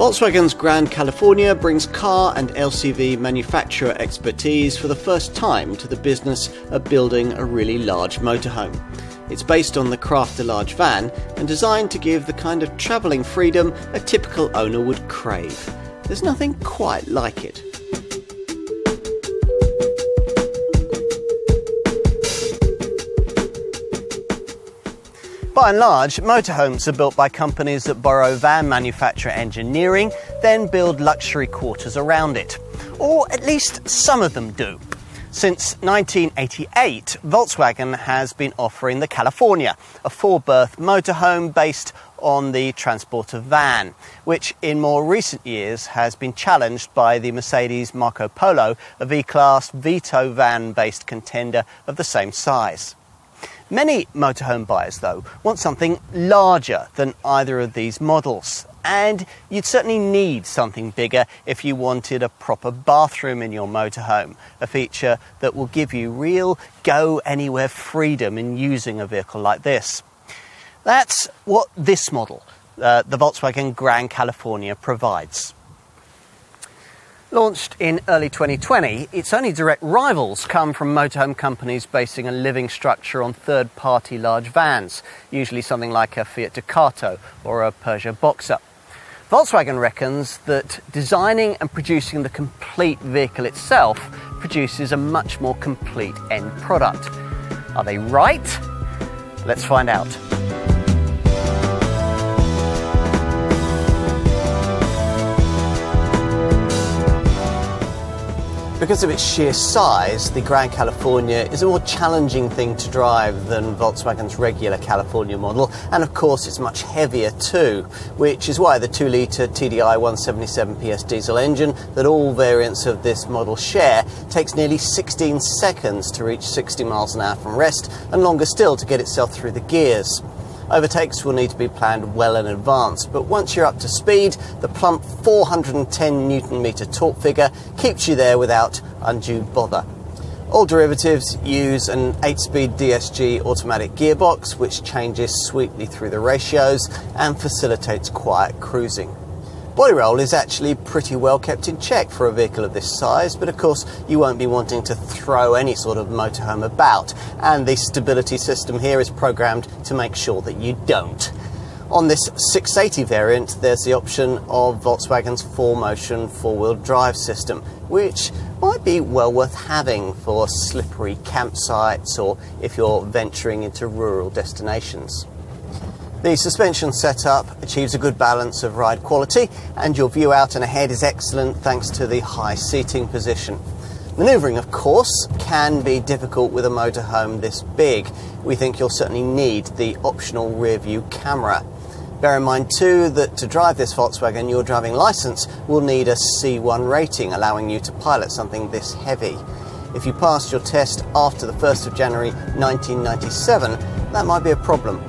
Volkswagen's Grand California brings car and LCV manufacturer expertise for the first time to the business of building a really large motorhome. It's based on the Crafter large van and designed to give the kind of travelling freedom a typical owner would crave. There's nothing quite like it. By and large, motorhomes are built by companies that borrow van manufacturer engineering, then build luxury quarters around it. Or at least some of them do. Since 1988, Volkswagen has been offering the California, a four berth motorhome based on the Transporter van, which in more recent years has been challenged by the Mercedes Marco Polo, a V Class Vito van based contender of the same size. Many motorhome buyers, though, want something larger than either of these models. And you'd certainly need something bigger if you wanted a proper bathroom in your motorhome, a feature that will give you real go anywhere freedom in using a vehicle like this. That's what this model, uh, the Volkswagen Grand California, provides. Launched in early 2020, its only direct rivals come from motorhome companies basing a living structure on third party large vans, usually something like a Fiat Ducato or a Peugeot Boxer. Volkswagen reckons that designing and producing the complete vehicle itself produces a much more complete end product. Are they right? Let's find out. Because of its sheer size, the Grand California is a more challenging thing to drive than Volkswagen's regular California model, and of course it's much heavier too, which is why the 2 litre TDI 177 PS diesel engine that all variants of this model share takes nearly 16 seconds to reach 60 miles an hour from rest, and longer still to get itself through the gears. Overtakes will need to be planned well in advance, but once you're up to speed, the plump 410 newton meter torque figure keeps you there without undue bother. All derivatives use an 8-speed DSG automatic gearbox which changes sweetly through the ratios and facilitates quiet cruising. Body roll is actually pretty well kept in check for a vehicle of this size, but of course you won't be wanting to throw any sort of motorhome about, and the stability system here is programmed to make sure that you don't. On this 680 variant, there's the option of Volkswagen's 4Motion four-wheel drive system, which might be well worth having for slippery campsites or if you're venturing into rural destinations. The suspension setup achieves a good balance of ride quality and your view out and ahead is excellent thanks to the high seating position. Manoeuvring, of course, can be difficult with a motorhome this big. We think you'll certainly need the optional rear view camera. Bear in mind too that to drive this Volkswagen, your driving licence will need a C1 rating, allowing you to pilot something this heavy. If you passed your test after the 1st of January 1997, that might be a problem.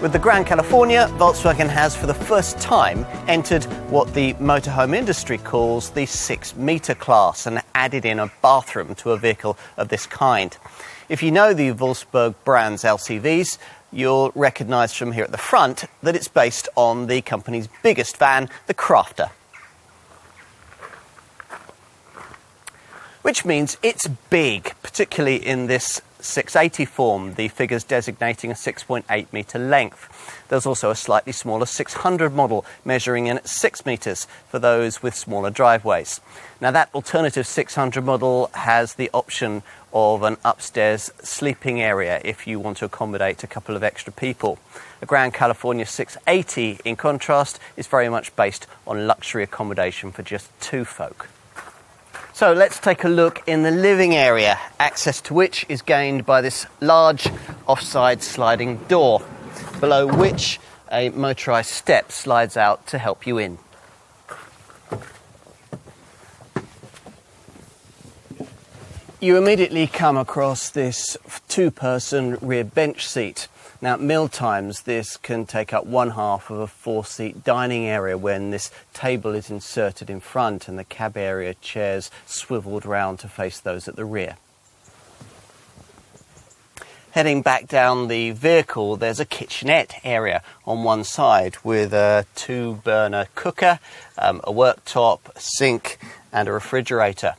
With the Grand California, Volkswagen has for the first time entered what the motorhome industry calls the 6 metre class and added in a bathroom to a vehicle of this kind. If you know the Wolfsburg brand's LCVs, you'll recognise from here at the front that it's based on the company's biggest van, the Crafter. Which means it's big, particularly in this 680 form, the figures designating a 6.8 metre length. There's also a slightly smaller 600 model measuring in at 6 metres for those with smaller driveways. Now, that alternative 600 model has the option of an upstairs sleeping area if you want to accommodate a couple of extra people. A Grand California 680, in contrast, is very much based on luxury accommodation for just two folk. So let's take a look in the living area, access to which is gained by this large offside sliding door, below which a motorised step slides out to help you in. You immediately come across this two person rear bench seat now, at meal times, this can take up one half of a four seat dining area when this table is inserted in front and the cab area chairs swiveled round to face those at the rear. Heading back down the vehicle, there's a kitchenette area on one side with a two burner cooker, um, a worktop, sink, and a refrigerator.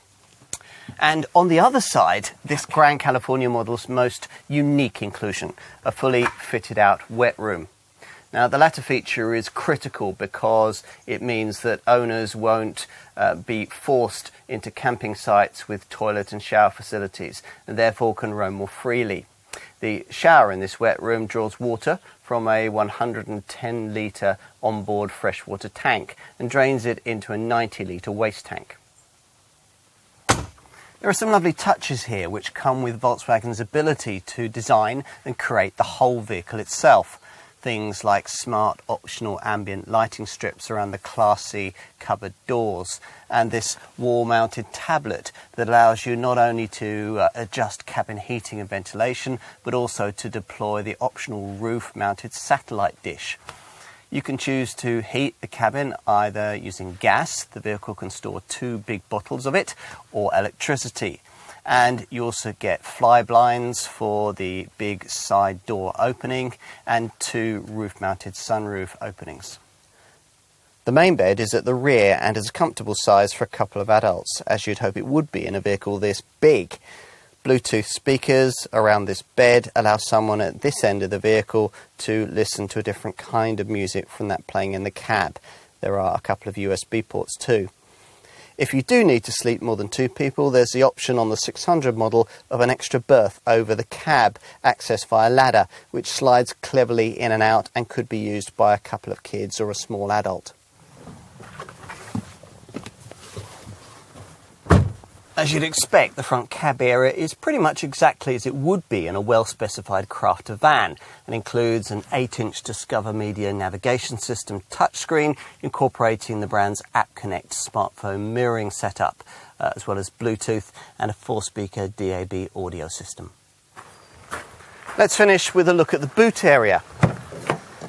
And on the other side, this Grand California model's most unique inclusion a fully fitted out wet room. Now, the latter feature is critical because it means that owners won't uh, be forced into camping sites with toilet and shower facilities and therefore can roam more freely. The shower in this wet room draws water from a 110 litre onboard freshwater tank and drains it into a 90 litre waste tank. There are some lovely touches here which come with Volkswagen's ability to design and create the whole vehicle itself things like smart optional ambient lighting strips around the classy cupboard doors and this wall mounted tablet that allows you not only to uh, adjust cabin heating and ventilation but also to deploy the optional roof mounted satellite dish. You can choose to heat the cabin either using gas, the vehicle can store two big bottles of it, or electricity and you also get fly blinds for the big side door opening and two roof mounted sunroof openings. The main bed is at the rear and is a comfortable size for a couple of adults, as you'd hope it would be in a vehicle this big. Bluetooth speakers around this bed allow someone at this end of the vehicle to listen to a different kind of music from that playing in the cab. There are a couple of USB ports too. If you do need to sleep more than two people, there's the option on the 600 model of an extra berth over the cab, accessed via a ladder, which slides cleverly in and out and could be used by a couple of kids or a small adult. As you'd expect, the front cab area is pretty much exactly as it would be in a well specified crafter van and includes an 8 inch Discover Media navigation system touchscreen incorporating the brand's App Connect smartphone mirroring setup, uh, as well as Bluetooth and a four speaker DAB audio system. Let's finish with a look at the boot area.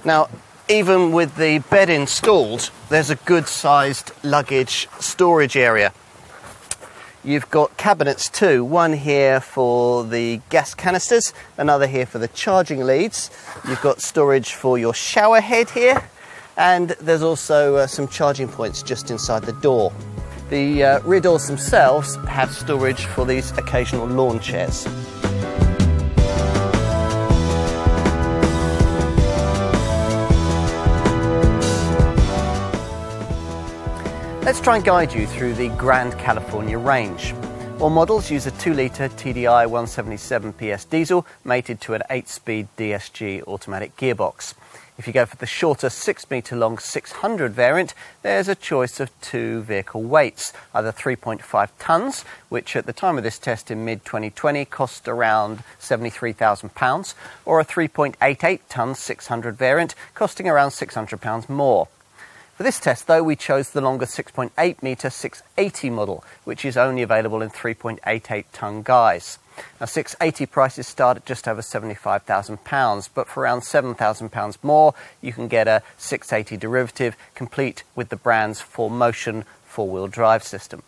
Now, even with the bed installed, there's a good sized luggage storage area. You've got cabinets too, one here for the gas canisters, another here for the charging leads. You've got storage for your shower head here, and there's also uh, some charging points just inside the door. The uh, rear doors themselves have storage for these occasional lawn chairs. Let's try and guide you through the Grand California range. All models use a 2 litre TDI 177 PS diesel mated to an 8 speed DSG automatic gearbox. If you go for the shorter 6 metre long 600 variant, there's a choice of two vehicle weights, either 3.5 tonnes, which at the time of this test in mid 2020 cost around £73,000, or a 3.88 tonne 600 variant costing around £600 more. For this test, though, we chose the longer 6.8 metre 680 model, which is only available in 3.88 tonne guise. Now, 680 prices start at just over £75,000, but for around £7,000 more, you can get a 680 derivative complete with the brand's 4Motion four wheel drive system.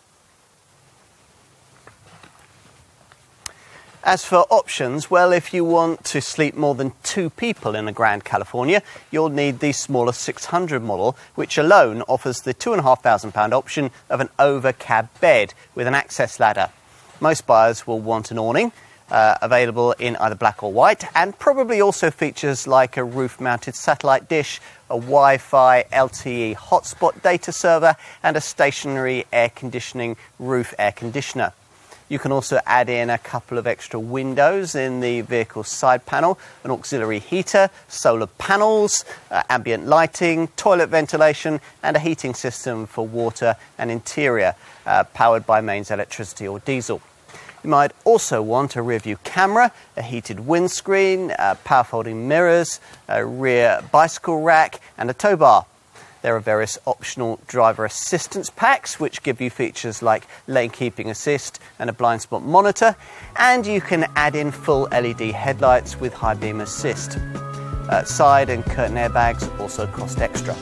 As for options, well, if you want to sleep more than two people in a Grand California, you'll need the smaller 600 model, which alone offers the £2,500 option of an over cab bed with an access ladder. Most buyers will want an awning, uh, available in either black or white, and probably also features like a roof mounted satellite dish, a Wi Fi LTE hotspot data server, and a stationary air conditioning roof air conditioner. You can also add in a couple of extra windows in the vehicle's side panel, an auxiliary heater, solar panels, uh, ambient lighting, toilet ventilation, and a heating system for water and interior, uh, powered by mains electricity or diesel. You might also want a rear view camera, a heated windscreen, uh, power folding mirrors, a rear bicycle rack, and a tow bar. There are various optional driver assistance packs which give you features like lane keeping assist and a blind spot monitor, and you can add in full LED headlights with high beam assist. Uh, side and curtain airbags also cost extra.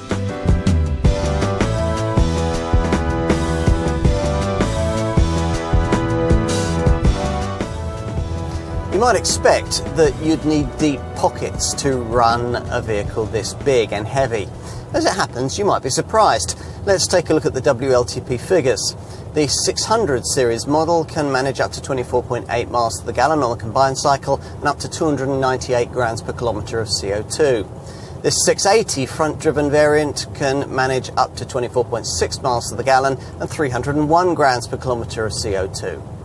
You might expect that you'd need deep pockets to run a vehicle this big and heavy. As it happens, you might be surprised. Let's take a look at the WLTP figures. The 600 series model can manage up to 24.8 miles to the gallon on the combined cycle and up to 298 grams per kilometre of CO2. This 680 front-driven variant can manage up to 24.6 miles to the gallon and 301 grams per kilometre of CO2.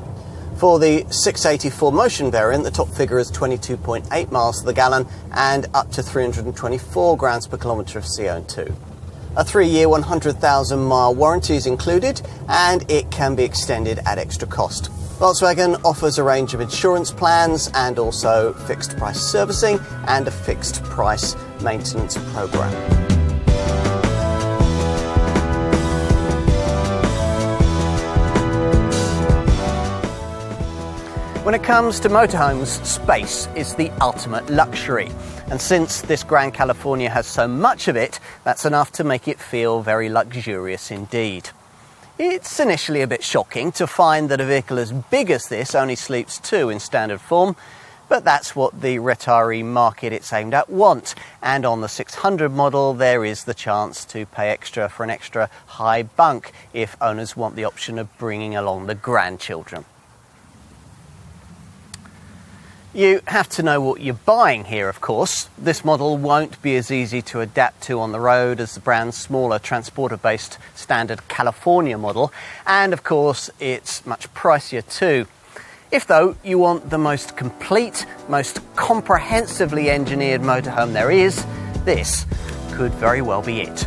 For the 680 4Motion variant, the top figure is 22.8 miles to the gallon and up to 324 grams per kilometre of CO2. A three-year, 100,000 mile warranty is included and it can be extended at extra cost. Volkswagen offers a range of insurance plans and also fixed price servicing and a fixed price maintenance program. When it comes to motorhomes, space is the ultimate luxury. And since this Grand California has so much of it, that's enough to make it feel very luxurious indeed. It's initially a bit shocking to find that a vehicle as big as this only sleeps two in standard form, but that's what the retiree market it's aimed at want. And on the 600 model, there is the chance to pay extra for an extra high bunk if owners want the option of bringing along the grandchildren. You have to know what you're buying here, of course. This model won't be as easy to adapt to on the road as the brand's smaller transporter based standard California model, and of course, it's much pricier too. If, though, you want the most complete, most comprehensively engineered motorhome there is, this could very well be it.